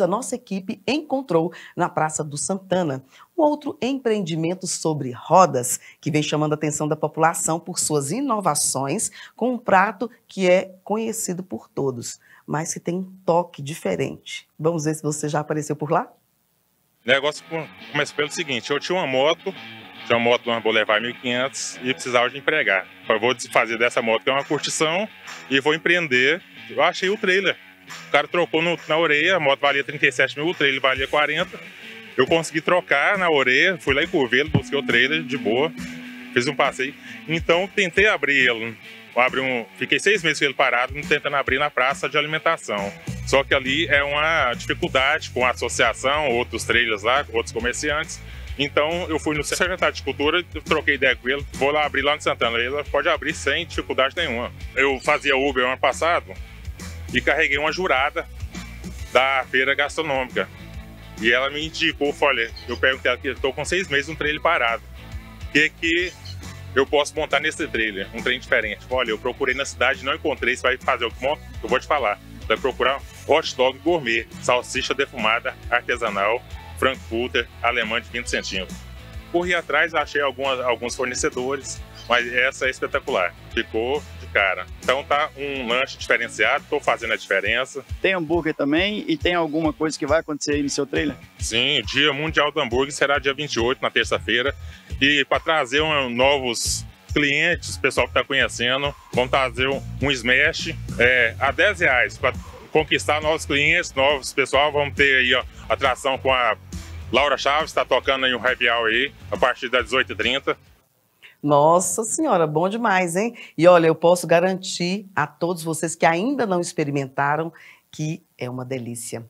a nossa equipe encontrou na Praça do Santana. Um outro empreendimento sobre rodas que vem chamando a atenção da população por suas inovações, com um prato que é conhecido por todos, mas que tem um toque diferente. Vamos ver se você já apareceu por lá? O negócio começa pelo seguinte: eu tinha uma moto, tinha uma moto uma Boulevard 1500 e precisava de empregar. Eu vou fazer dessa moto que é uma curtição e vou empreender. Eu achei o trailer o cara trocou no, na orelha, a moto valia 37 mil, o trailer valia 40. Eu consegui trocar na orelha, fui lá em Curvelo, busquei o trailer de boa, fiz um passeio. Então tentei abrir ele. Abri um, fiquei seis meses com ele parado, tentando abrir na praça de alimentação. Só que ali é uma dificuldade com a associação, outros trailers lá, outros comerciantes. Então eu fui no secretário de Cultura, troquei ideia com ele, vou lá abrir lá no Santana. Ele pode abrir sem dificuldade nenhuma. Eu fazia Uber ano passado, e carreguei uma jurada da feira gastronômica. E ela me indicou, olha, eu perguntei que estou com seis meses um trailer parado. O que que eu posso montar nesse trailer? Um trem diferente. Olha, eu procurei na cidade, não encontrei. Você vai fazer o que eu vou te falar. Vai procurar hot dog gourmet, salsicha defumada, artesanal, frankfurter, alemã de 20 centímetros. Corri atrás, achei algumas, alguns fornecedores, mas essa é espetacular. Ficou cara. Então tá um lanche diferenciado, tô fazendo a diferença. Tem hambúrguer também e tem alguma coisa que vai acontecer aí no seu trailer? Sim, o Dia Mundial do Hambúrguer será dia 28, na terça-feira. E para trazer um, novos clientes, pessoal que está conhecendo, vamos trazer um, um smash é, a 10 reais para conquistar novos clientes, novos pessoal. Vamos ter aí ó, atração com a Laura Chaves, está tocando aí um happy hour aí, a partir das 18h30. Nossa Senhora, bom demais, hein? E olha, eu posso garantir a todos vocês que ainda não experimentaram que é uma delícia.